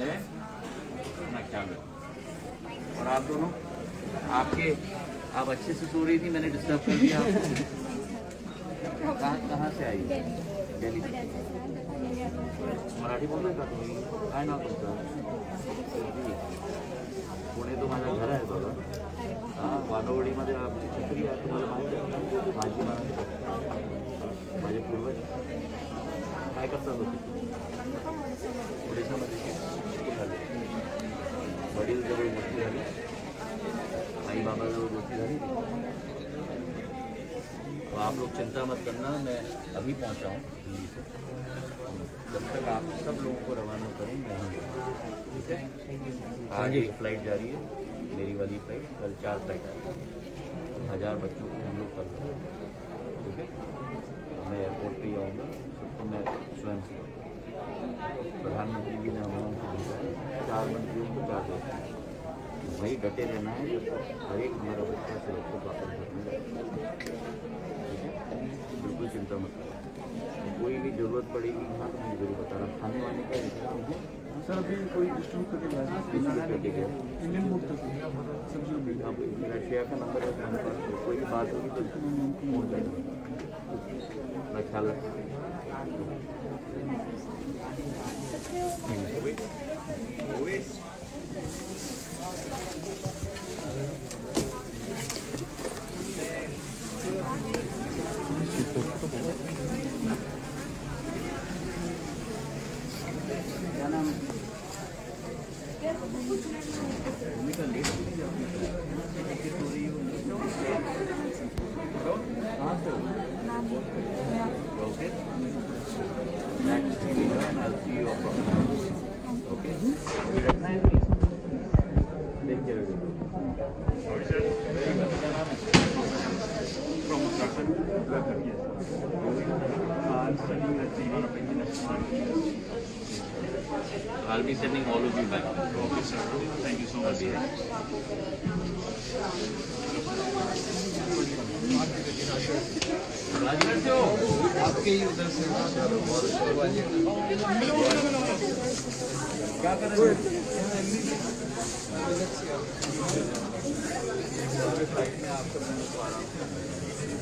है? और आप दोनों? आपके, आप अच्छे से सो रही थी, मैंने डिस्टर्ब कर दिया कहाँ कहाँ से आई? दिल्ली। मराठी बोलना का तुम्ही काय नाव तुमचं पुणे तो माझं घर आहे बघा। हाँ वानवडीमध्ये आमची छत्री आहे, तुम्हाला आहे? का? माझी मा- माझे पूर्वज. काय करतात होते जवळ मोठी झाली आई बाबाजवळ मोठी झाली तो आप लोग चिंता मत करना मैं अभी पहुँचा हूँ दिल्ली से जब तक आप सब लोगों को रवाना करूँ मैं ठीक है आज एक फ़्लाइट जा रही है, मेरी वाली फ़्लाइट, कल चार फ़्लाइट आ रही है। हज़ार बच्चों को हम लोग कर हैं, ठीक है? मैं एयरपोर्ट पे ही आऊँगा, सबको मैं स्वयं से प्रधानमंत्री जी ने हमारा उनको भेजा चार मंत्रियों को चार दोस्त वही डटे रहना है जब तक हर एक हमारा बच्चा से बच्चों को वापस ठीक है? बिल्कुल चिंता मत करो। कोई भी ज़रूरत पड़ेगी हाँ तो मुझे ज़रूर बता रहा खाने वाने का इंतज़ाम है। सर अभी कोई इंडियन फ़ूड तक सब्ज़ी मिल आप मेरा शेयर का नंबर है हमारे पास कोई भी बात होगी तो फ़ोन करेंगे मैं ख्याल रखूँगा क्या नाम है मम्मी का लेट नहीं जाती टिकट हो रही हो कहाँ से हो okay next TV and I'll see you up okay अभी रखना है please take care of it very well क्या नाम है Uh. I'll be sending all of you back Okay, sir. Thank you so much. हो आपके ही उधर से क्या कर रहे हो Sir,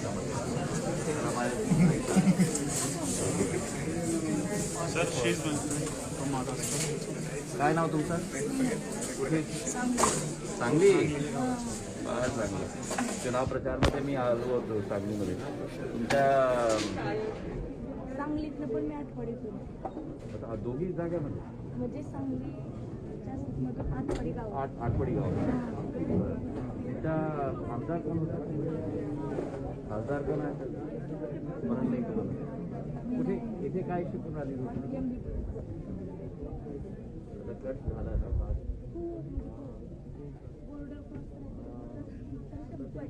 from Maharashtra. काय नाव तुमचं? सांगली. फार चांगलं चुनाव प्रचारमध्ये मी आलो होतो सांगलीमध्ये. तुमच्या सांगलीतनं पण मी आठवडीतून. आता दोघी जाग्यामध्ये म्हणजे सांगलीच्या आठवडी गाव आठ आठवडी गाव आमदार कोण होता? खासदार कोण आहे स्मरण नाही केलं कुठे इथे काय शिकून आली कट झाला ना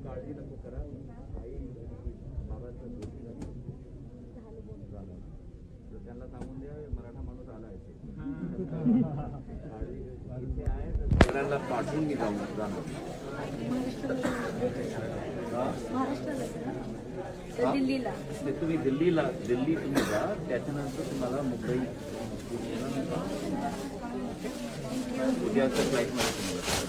काळजी नको करा. आई बाबांचं झाली. तर त्यांना सांगून द्या मराठा माणूस आला आहे. काळजी इथे आहे तर सगळ्यांना पाठवून मी जाऊन जाणार. दिल्लीला. तुम्ही दिल्लीला दिल्ली तुम्ही जा त्याच्यानंतर तुम्हाला मुंबई. उद्या फ्लाईटमध्ये तुम्हाला.